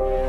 you